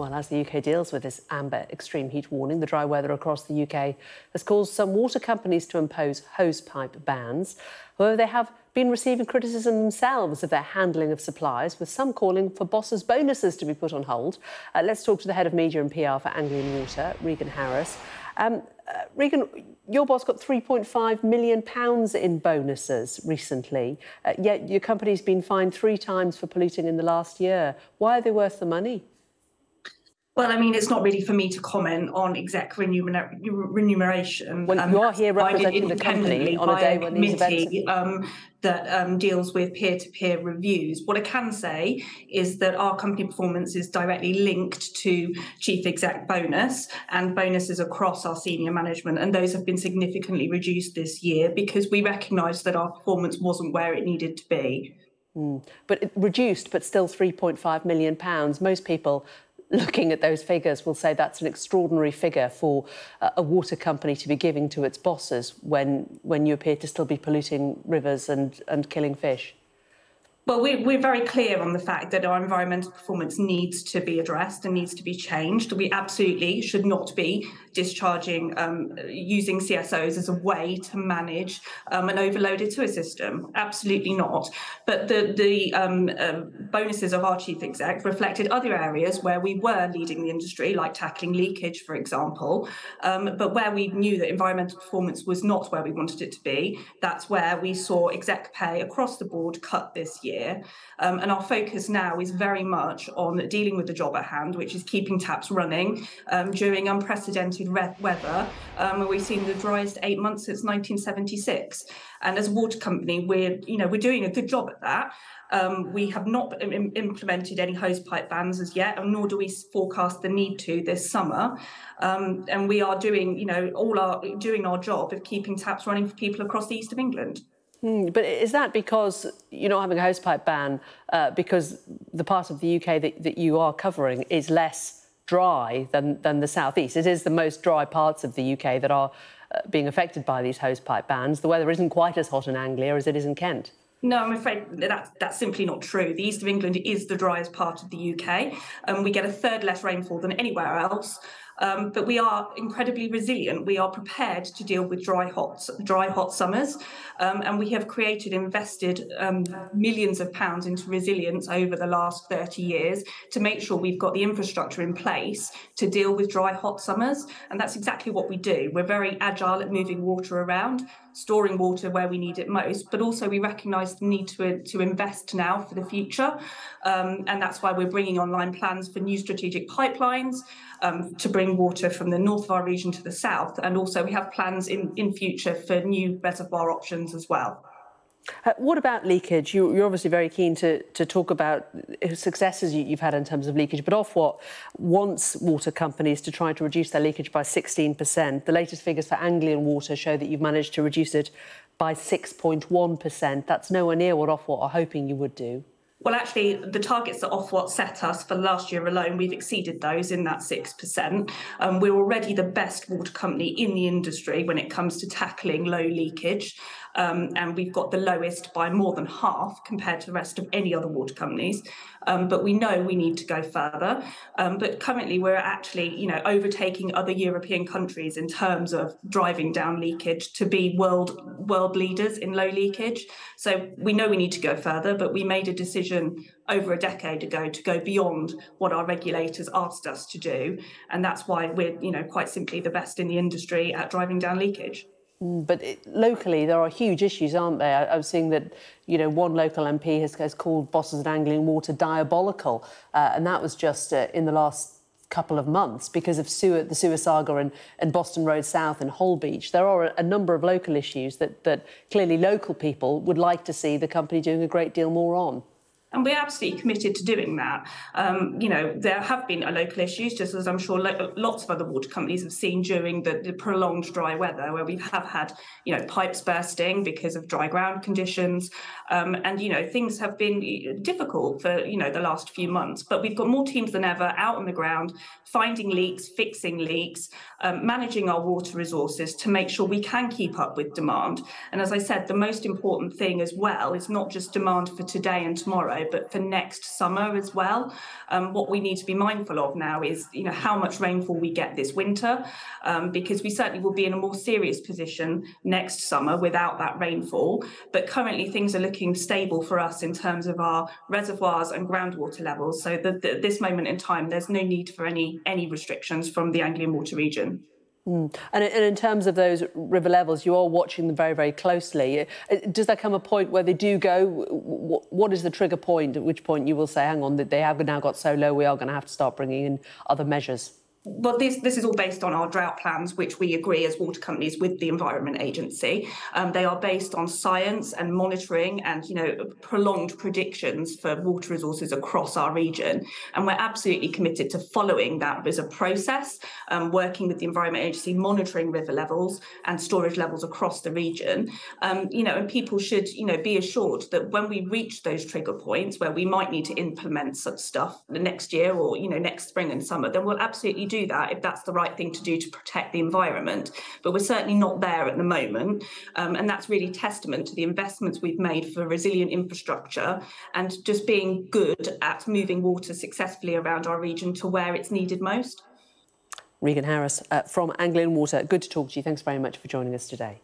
Well, as the UK deals with this amber extreme heat warning, the dry weather across the UK has caused some water companies to impose hosepipe bans. However, they have been receiving criticism themselves of their handling of supplies, with some calling for bosses' bonuses to be put on hold. Uh, let's talk to the head of media and PR for Anglian Water, Regan Harris. Um, uh, Regan, your boss got 3.5 million pounds in bonuses recently, uh, yet your company's been fined three times for polluting in the last year. Why are they worth the money? Well, I mean, it's not really for me to comment on exec remuner- remuneration. Well, um, you are here representing the company on a day when these events... Um, that um, deals with peer-to-peer reviews. What I can say is that our company performance is directly linked to chief exec bonus and bonuses across our senior management, and those have been significantly reduced this year because we recognise that our performance wasn't where it needed to be. Mm. But it reduced, but still 3.5 million pounds. Most people looking at those figures will say that's an extraordinary figure for uh, a water company to be giving to its bosses when, when you appear to still be polluting rivers and, and killing fish. Well, we, we're very clear on the fact that our environmental performance needs to be addressed and needs to be changed. We absolutely should not be discharging, um, using CSOs as a way to manage um, an overloaded sewer system. Absolutely not. But the, the um, uh, bonuses of our chief exec reflected other areas where we were leading the industry, like tackling leakage, for example. Um, but where we knew that environmental performance was not where we wanted it to be, that's where we saw exec pay across the board cut this year year. Um, and our focus now is very much on dealing with the job at hand, which is keeping taps running um, during unprecedented re- weather. Um, we've seen the driest eight months since 1976. And as a water company, we're you know we're doing a good job at that. Um, we have not Im- implemented any hosepipe bans as yet, and nor do we forecast the need to this summer. Um, and we are doing, you know, all our doing our job of keeping taps running for people across the east of England. Mm, but is that because you're not having a hosepipe ban uh, because the part of the UK that, that you are covering is less dry than, than the southeast? It is the most dry parts of the UK that are uh, being affected by these hosepipe bans. The weather isn't quite as hot in Anglia as it is in Kent. No, I'm afraid that's that's simply not true. The east of England is the driest part of the UK, and we get a third less rainfall than anywhere else. Um, but we are incredibly resilient. We are prepared to deal with dry, hot, dry, hot summers, um, and we have created, invested um, millions of pounds into resilience over the last 30 years to make sure we've got the infrastructure in place to deal with dry, hot summers. And that's exactly what we do. We're very agile at moving water around, storing water where we need it most, but also we recognise the need to, to invest now for the future. Um, and that's why we're bringing online plans for new strategic pipelines um, to bring water from the north of our region to the south. And also we have plans in, in future for new reservoir options as well. Uh, what about leakage? You, are obviously very keen to, to talk about successes you, have had in terms of leakage, but Ofwat wants water companies to try to reduce their leakage by 16%. The latest figures for Anglian Water show that you've managed to reduce it by 6.1%. That's nowhere near what Ofwat are hoping you would do. Well, actually, the targets that Ofwat set us for last year alone, we've exceeded those in that 6%. Um, we're already the best water company in the industry when it comes to tackling low leakage. Um, and we've got the lowest by more than half compared to the rest of any other water companies. Um, but we know we need to go further. Um, but currently, we're actually, you know, overtaking other European countries in terms of driving down leakage to be world world leaders in low leakage. So we know we need to go further, but we made a decision over a decade ago to go beyond what our regulators asked us to do, and that's why we're, you know, quite simply the best in the industry at driving down leakage. But it, locally, there are huge issues, aren't there? I, I, was seeing that, you know, one local MP has, has called bosses at Anglian Water diabolical, uh, and that was just uh, in the last couple of months because of sewer, the sewer saga and, and Boston Road South and Holbeach. There are a, a number of local issues that, that clearly local people would like to see the company doing a great deal more on. And we're absolutely committed to doing that. Um, you know, there have been local issues, just as I'm sure lo- lots of other water companies have seen during the, the, prolonged dry weather, where we have had, you know, pipes bursting because of dry ground conditions. Um, and, you know, things have been difficult for, you know, the last few months. But we've got more teams than ever out on the ground, finding leaks, fixing leaks, um, managing our water resources to make sure we can keep up with demand. And as I said, the most important thing as well is not just demand for today and tomorrow but for next summer as well. Um, what we need to be mindful of now is, you know, how much rainfall we get this winter, um, because we certainly will be in a more serious position next summer without that rainfall. But currently, things are looking stable for us in terms of our reservoirs and groundwater levels. So, at this moment in time, there's no need for any any restrictions from the Anglian Water region. Mm. And, and, in terms of those river levels, you are watching them very, very closely. Uh, does there come a point where they do go? What is the trigger point at which point you will say, hang on, they have now got so low, we are going to have to start bringing in other measures? Well, this this is all based on our drought plans, which we agree as water companies with the Environment Agency. Um, they are based on science and monitoring, and you know prolonged predictions for water resources across our region. And we're absolutely committed to following that as a process, um, working with the Environment Agency, monitoring river levels and storage levels across the region. Um, you know, and people should you know be assured that when we reach those trigger points where we might need to implement such stuff the next year or you know next spring and summer, then we'll absolutely do that if that's the right thing to do to protect the environment. But we're certainly not there at the moment. Um, and that's really testament to the investments we've made for resilient infrastructure and just being good at moving water successfully around our region to where it's needed most. Regan Harris uh, from Anglian Water. Good to talk to you. Thanks very much for joining us today.